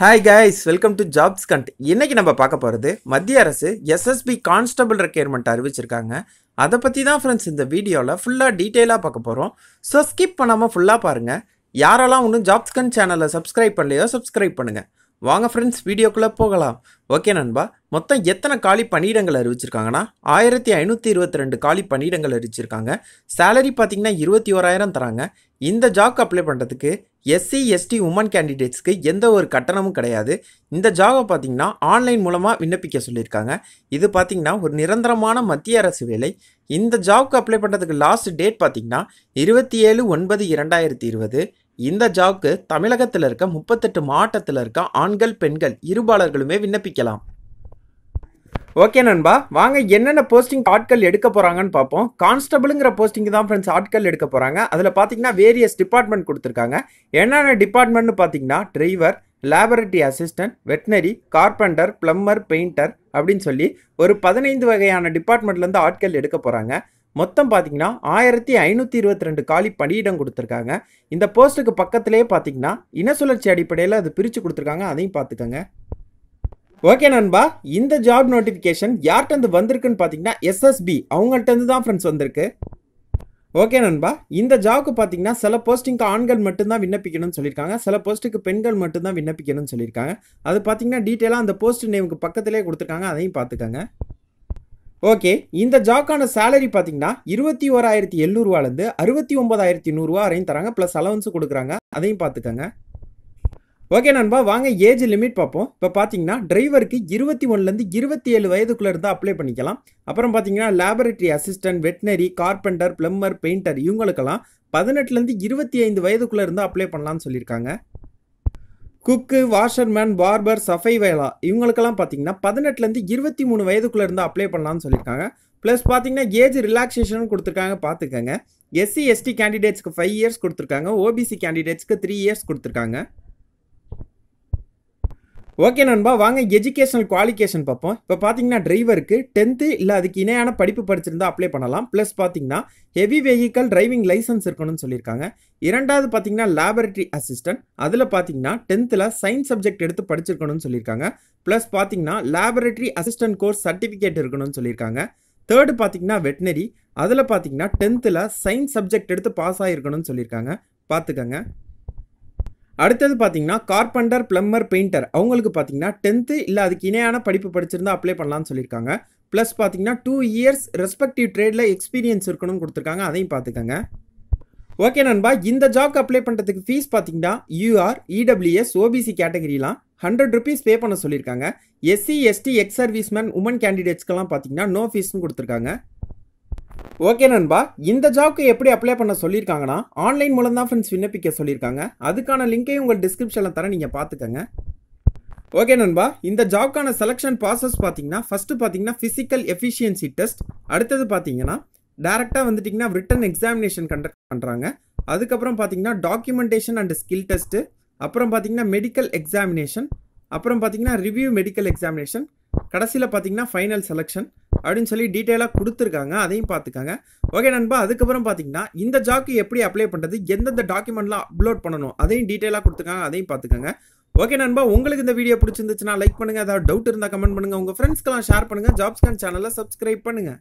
Hi guys welcome to jobs கண்ட் இன்னைக்கு நம்ம பார்க்க போகிறது மத்திய அரசு எஸ்எஸ்பி கான்ஸ்டபிள் ரெக்யர்மெண்ட் அறிவிச்சிருக்காங்க. அதை பற்றி தான் ஃப்ரெண்ட்ஸ் இந்த வீடியோவில் ஃபுல்லாக டீட்டெயிலாக பார்க்க போகிறோம் ஸோ ஸ்கிப் பண்ணாமல் ஃபுல்லாக பாருங்கள் யாரெல்லாம் ஒன்றும் ஜாப்ஸ் கண்ட் சேனலை சப்ஸ்கிரைப் பண்ணலையோ சப்ஸ்கிரைப் பண்ணுங்கள் வாங்க ஃப்ரெண்ட்ஸ் வீடியோக்குள்ளே போகலாம். ஓகே நண்பா மொத்தம் எத்தனை காலி பணியிடங்கள் அறிவிச்சிருக்காங்கன்னா ஆயிரத்தி ஐநூற்றி இருபத்தி ரெண்டு காலி பணியிடங்கள் அறிவிச்சிருக்காங்க. சேலரி பார்த்தீங்கன்னா இருபத்தி ஓராயிரம் தராங்க. இந்த ஜாப் அப்ளை பண்ணுறதுக்கு எஸ்சி எஸ்டி உமன் கேண்டிடேட்ஸ்க்கு எந்த ஒரு கட்டணமும் கிடையாது. இந்த ஜாபை பார்த்தீங்கன்னா ஆன்லைன் மூலமாக விண்ணப்பிக்க சொல்லியிருக்காங்க. இது பார்த்தீங்கன்னா ஒரு நிரந்தரமான மத்திய அரசு வேலை. இந்த ஜாப்க்கு அப்ளை பண்ணுறதுக்கு லாஸ்ட் டேட் பார்த்திங்கன்னா இருபத்தி ஏழு ஒன்பது இரண்டாயிரத்தி இருபது. இந்த ஜாப்க்கு தமிழகத்தில் இருக்க முப்பத்தெட்டு மாவட்டத்தில் இருக்க ஆண்கள் பெண்கள் இருபாலர்களுமே விண்ணப்பிக்கலாம். ஓகே நண்பா வாங்க என்னென்ன போஸ்டிங் ஆட்கள் எடுக்க போகிறாங்கன்னு பார்ப்போம். கான்ஸ்டபிளுங்கிற போஸ்டிங் தான் ஃப்ரெண்ட்ஸ் ஆட்கள் எடுக்க போகிறாங்க அதில் பார்த்தீங்கன்னா வேரியஸ் டிபார்ட்மெண்ட் கொடுத்துருக்காங்க. என்னென்ன டிபார்ட்மெண்ட்னு பார்த்தீங்கன்னா driver laboratory assistant veterinary carpenter plumber painter அப்படின்னு சொல்லி ஒரு பதினைந்து வகையான டிபார்ட்மெண்ட்லேருந்து ஆட்கள் எடுக்க போகிறாங்க மொத்தம் பார்த்தீங்கன்னா ஆயிரத்தி ஐநூற்றி இருபத்தி ரெண்டு காலி பணியிடம் கொடுத்துருக்காங்க. இந்த போஸ்ட்டுக்கு பக்கத்திலே பார்த்தீங்கன்னா இன சுழற்சி அடிப்படையில் அது பிரித்து கொடுத்துருக்காங்க. அதையும் பார்த்துக்கோங்க ஓகே நண்பா இந்த ஜாப் நோட்டிஃபிகேஷன் யார்கிட்ட வந்திருக்குன்னு பார்த்தீங்கன்னா எஸ்எஸ்பி அவங்கள்ட்ட இருந்து தான் ஃப்ரெண்ட்ஸ் வந்திருக்கு. ஓகே நண்பா இந்த ஜாப்க்கு பார்த்தீங்கன்னா சில போஸ்டிங்க்கு ஆண்கள் மட்டும்தான் விண்ணப்பிக்கணும்னு சொல்லியிருக்காங்க. சில போஸ்ட்டுக்கு பெண்கள் மட்டும்தான் விண்ணப்பிக்கணும்னு சொல்லியிருக்காங்க. அது பார்த்தீங்கன்னா டீட்டெயிலாக அந்த போஸ்ட் நேமுக்கு பக்கத்திலே கொடுத்துருக்காங்க. அதையும் பார்த்துக்கோங்க ஓகே இந்த ஜாக்கான சேலரி பார்த்தீங்கன்னா இருபத்தி ஓராயிரத்தி எழுநூறுவாலேருந்து அறுபத்தி ஒன்பதாயிரத்தி நூறுரூவா வரையும் தராங்க ப்ளஸ் அலவன்ஸும் கொடுக்குறாங்க. அதையும் பார்த்துக்கோங்க ஓகே நண்பா வாங்க ஏஜ் லிமிட் பார்ப்போம் இப்போ பார்த்தீங்கன்னா டிரைவருக்கு இருபத்தி ஒன்றுலேருந்து இருபத்தி ஏழு வயதுக்குள்ளே இருந்தால் அப்ளை பண்ணிக்கலாம். அப்புறம் பார்த்தீங்கன்னா laboratory assistant veterinary carpenter plumber painter இவங்களுக்கெல்லாம் பதினெட்டுலேருந்து இருபத்தி ஐந்து வயதுக்குள்ளே இருந்தால் அப்ளை பண்ணலான்னு சொல்லியிருக்காங்க. குக்கு வாஷர்மேன் பார்பர் சஃபை வேலா இவங்களுக்கெல்லாம் பார்த்தீங்கன்னா பதினெட்டுலேருந்து இருபத்தி மூணு வயதுக்குள்ளே இருந்தால் அப்ளை பண்ணலாம்னு சொல்லியிருக்காங்க. ப்ளஸ் பார்த்தீங்கன்னா ஏஜ் ரிலாக்ஸேஷன் கொடுத்துருக்காங்க பார்த்துக்கங்க எஸ்சி எஸ்டி கேண்டிடேட்ஸ்க்கு ஃபைவ் இயர்ஸ் கொடுத்துருக்காங்க. ஓபிசி கேண்டிடேட்ஸ்க்கு த்ரீ இயர்ஸ் கொடுத்துருக்காங்க. ஓகே நண்பா வாங்க எஜுகேஷனல் குவாலிஃபிகேஷன் பார்ப்போம். இப்போ பார்த்தீங்கன்னா டிரைவருக்கு டென்த்து இல்லை அதுக்கு இணையான படிப்பு படிச்சிருந்தா அப்ளை பண்ணலாம். ப்ளஸ் பார்த்தீங்கன்னா ஹெவி வெஹிக்கல் டிரைவிங் லைசன்ஸ் இருக்கணும்னு சொல்லியிருக்காங்க. இரண்டாவது பார்த்தீங்கன்னா லேபரட்டரி அசிஸ்டன்ட் அதில் பார்த்தீங்கன்னா டென்த்தில் சயின்ஸ் சப்ஜெக்ட் எடுத்து படிச்சிருக்கணும்னு சொல்லியிருக்காங்க. ப்ளஸ் பார்த்தீங்கன்னா லேபரட்டரி அசிஸ்டன்ட் கோர்ஸ் சர்டிஃபிகேட் இருக்கணும்னு சொல்லியிருக்காங்க. தேர்டு பார்த்தீங்கன்னா வெட்டினரி அதில் பார்த்தீங்கன்னா டென்த்தில் சயின்ஸ் சப்ஜெக்ட் எடுத்து பாஸ் ஆகிருக்கணும்னு சொல்லியிருக்காங்க. பார்த்துக்கங்க. அடுத்தது பார்த்தீங்கன்னா கார்பெண்டர் பிளம்பர் பெயிண்டர் அவங்களுக்கு பார்த்தீங்கன்னா டென்த்து இல்லை அதுக்கு இணையான படிப்பு படிச்சிருந்தா அப்ளை பண்ணலாம்னு சொல்லியிருக்காங்க. ப்ளஸ் பார்த்தீங்கன்னா டூ இயர்ஸ் ரெஸ்பெக்டிவ் ட்ரேடில் எக்ஸ்பீரியன்ஸ் இருக்கணும்னு கொடுத்துருக்காங்க. அதையும் பார்த்துக்கோங்க ஓகே நண்பா இந்த ஜாப் அப்ளை பண்ணுறதுக்கு ஃபீஸ் பார்த்தீங்கன்னா யூஆர் இடபிள்யூஎஸ் ஓபிசி கேட்டகரிலாம் ஹண்ட்ரட் ருபீஸ் பே பண்ண சொல்லியிருக்காங்க. SC ST ex serviceman women கேண்டிடேட்ஸ்க்கெல்லாம் பார்த்தீங்கன்னா நோ ஃபீஸ்னு கொடுத்துருக்காங்க. ஓகே நண்பா இந்த ஜாப்க்கு எப்படி அப்ளை பண்ண சொல்லியிருக்காங்கன்னா ஆன்லைன் மூலம் தான் ஃப்ரெண்ட்ஸ் விண்ணப்பிக்க சொல்லியிருக்காங்க. அதுக்கான லிங்கையும் உங்கள் டிஸ்கிரிப்ஷனில் தர நீங்கள் பார்த்துக்கங்க. ஓகே நண்பா இந்த ஜாப்க்கான செலெக்ஷன் ப்ராசஸ் பார்த்தீங்கன்னா ஃபஸ்ட்டு பார்த்தீங்கன்னா ஃபிசிக்கல் எஃபிஷியன்சி டெஸ்ட் அடுத்தது பார்த்தீங்கன்னா டேரெக்டாக வந்துட்டிங்கன்னா ரிட்டன் எக்ஸாமினேஷன் கண்டக்ட் பண்ணுறாங்க அதுக்கப்புறம் பார்த்தீங்கன்னா டாக்குமெண்டேஷன் அண்ட் ஸ்கில் டெஸ்ட்டு அப்புறம் பார்த்தீங்கன்னா மெடிக்கல் எக்ஸாமினேஷன் அப்புறம் பார்த்தீங்கன்னா ரிவ்யூ மெடிக்கல் எக்ஸாமினேஷன் கடைசியில் பார்த்தீங்கன்னா ஃபைனல் செலெக்ஷன் அப்படின்னு சொல்லி டீட்டெயிலாக கொடுத்துருக்காங்க. அதையும் பார்த்துக்காங்க. ஓகே நண்பா அதுக்கப்புறம் பார்த்தீங்கன்னா இந்த ஜாக்கு எப்படி அப்ளை பண்ணுறது எந்தெந்த டாக்குமெண்ட்லாம் அப்லோட் பண்ணணும் அதையும் டீட்டெயிலாக கொடுத்துருக்காங்க அதையும் பார்த்துக்கோங்க. ஓகே நண்பா உங்களுக்கு இந்த வீடியோ பிடிச்சிருந்துச்சுன்னா லைக் பண்ணுங்கள் ஏதாவது டவுட் இருந்தால் கமெண்ட் பண்ணுங்கள் உங்கள் ஃப்ரெண்ட்ஸ்க்கெல்லாம் ஷேர் பண்ணுங்கள் ஜாப்ஸ்கான் சேனலை சப்ஸ்கிரைப் பண்ணுங்கள்